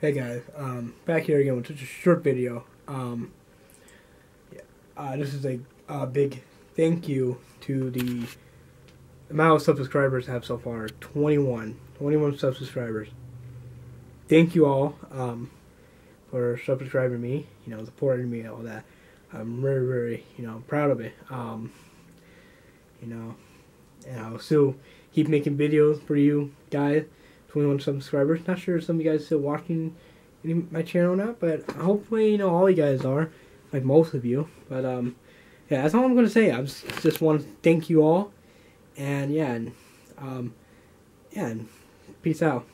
Hey guys, um, back here again with such a short video. Um, uh, this is a, a big thank you to the amount of subscribers I have so far 21. 21 subscribers. Thank you all um, for subscribing me, you know, supporting me, all that. I'm very, very, you know, proud of it. Um, you know, and I'll still keep making videos for you guys. 21 subscribers. Not sure if some of you guys still watching my channel or not, but hopefully, you know, all you guys are, like most of you. But, um, yeah, that's all I'm going to say. I just, just want to thank you all. And, yeah, and, um, yeah, and peace out.